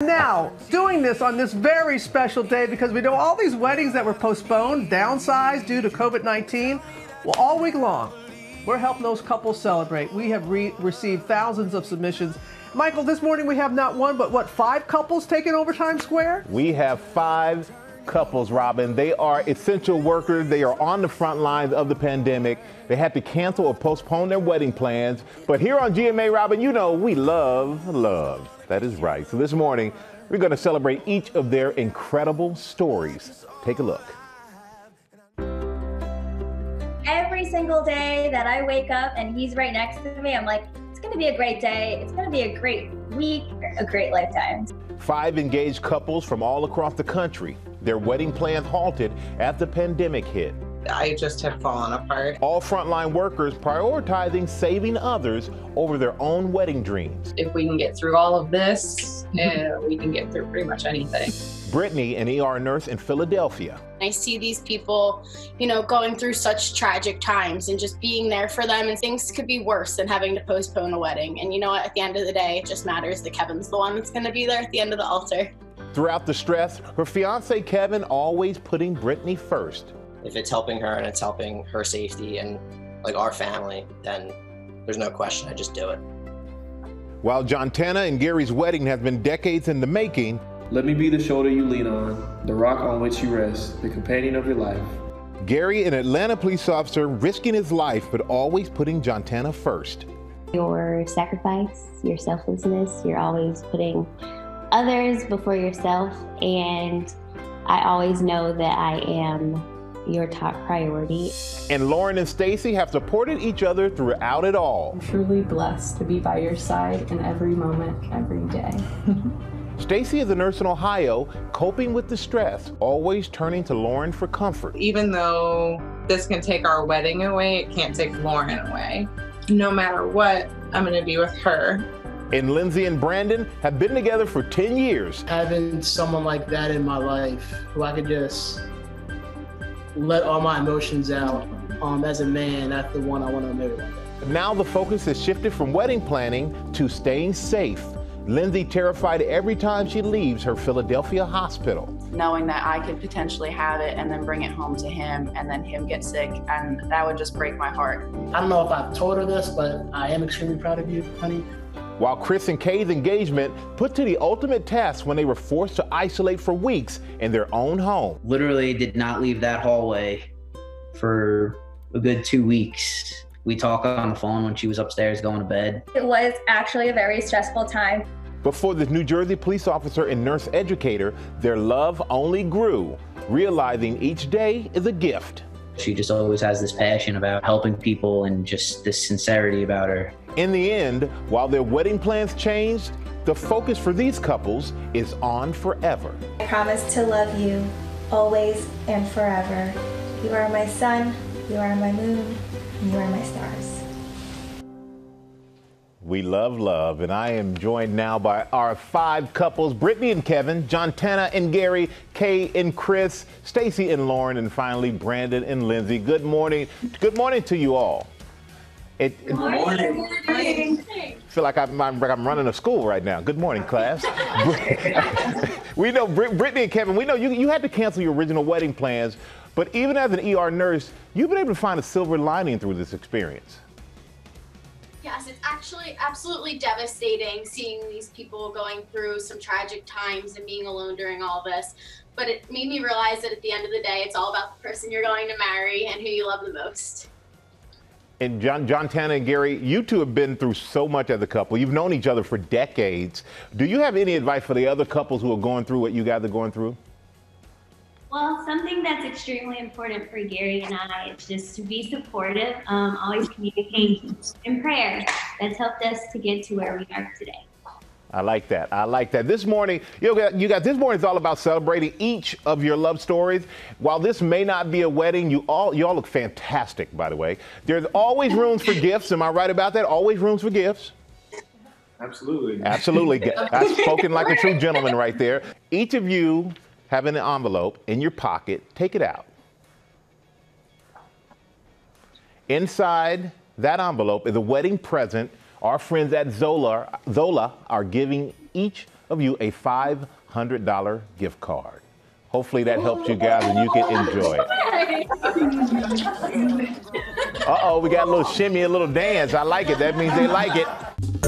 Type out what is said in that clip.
Now, doing this on this very special day because we know all these weddings that were postponed, downsized due to COVID 19, well, all week long, we're helping those couples celebrate. We have re- received thousands of submissions. Michael, this morning we have not one, but what, five couples taking over Times Square? We have five couples, Robin. They are essential workers. They are on the front lines of the pandemic. They had to cancel or postpone their wedding plans. But here on GMA, Robin, you know we love love. That is right. So this morning, we're going to celebrate each of their incredible stories. Take a look. Every single day that I wake up and he's right next to me, I'm like, it's going to be a great day. It's going to be a great week, a great lifetime. Five engaged couples from all across the country. Their wedding plans halted as the pandemic hit. I just had fallen apart. All frontline workers prioritizing saving others over their own wedding dreams. If we can get through all of this, uh, we can get through pretty much anything. Brittany, an ER nurse in Philadelphia. I see these people, you know, going through such tragic times and just being there for them, and things could be worse than having to postpone a wedding. And you know what? At the end of the day, it just matters that Kevin's the one that's going to be there at the end of the altar. Throughout the stress, her fiance Kevin always putting Brittany first. If it's helping her and it's helping her safety and like our family, then there's no question. I just do it. While John Tana and Gary's wedding has been decades in the making, let me be the shoulder you lean on, the rock on which you rest, the companion of your life. Gary, an Atlanta police officer, risking his life but always putting John Tana first. Your sacrifice, your selflessness, you're always putting others before yourself, and I always know that I am your top priority. And Lauren and Stacy have supported each other throughout it all. I'm truly blessed to be by your side in every moment, every day. Stacy is a nurse in Ohio, coping with the stress, always turning to Lauren for comfort. Even though this can take our wedding away, it can't take Lauren away. No matter what, I'm going to be with her. And Lindsay and Brandon have been together for 10 years. Having someone like that in my life who I could just let all my emotions out um, as a man, that's the one I want to marry one day. Now the focus has shifted from wedding planning to staying safe. Lindsay terrified every time she leaves her Philadelphia hospital. Knowing that I could potentially have it and then bring it home to him and then him get sick, and that would just break my heart. I don't know if I've told her this, but I am extremely proud of you, honey. While Chris and Kay's engagement put to the ultimate test when they were forced to isolate for weeks in their own home. Literally did not leave that hallway for a good two weeks. We talked on the phone when she was upstairs going to bed. It was actually a very stressful time. But for this New Jersey police officer and nurse educator, their love only grew, realizing each day is a gift. She just always has this passion about helping people and just this sincerity about her. In the end, while their wedding plans changed, the focus for these couples is on forever. I promise to love you always and forever. You are my sun, you are my moon, and you are my stars. We love love, and I am joined now by our five couples Brittany and Kevin, John Tana and Gary, Kay and Chris, Stacy and Lauren, and finally Brandon and Lindsay. Good morning. Good morning to you all. It, Good morning. I feel like I'm, I'm, I'm, running a school right now. Good morning, class. we know, Brittany and Kevin, we know you, you had to cancel your original wedding plans, but even as an ER nurse, you've been able to find a silver lining through this experience. Yes, it's actually absolutely devastating seeing these people going through some tragic times and being alone during all this. But it made me realize that at the end of the day, it's all about the person you're going to marry and who you love the most. And John, John Tana and Gary, you two have been through so much as a couple. You've known each other for decades. Do you have any advice for the other couples who are going through what you guys are going through? Well, something that's extremely important for Gary and I is just to be supportive, um, always communicating and prayer. That's helped us to get to where we are today. I like that. I like that. This morning, you got, you guys, this morning is all about celebrating each of your love stories. While this may not be a wedding, you all you all look fantastic, by the way. There's always rooms for gifts. Am I right about that? Always rooms for gifts. Absolutely. Absolutely. I've spoken like a true gentleman right there. Each of you have an envelope in your pocket. Take it out. Inside that envelope is a wedding present our friends at Zola, Zola are giving each of you a $500 gift card. Hopefully that helps you guys and you can enjoy it. Uh oh, we got a little shimmy, a little dance. I like it. That means they like it.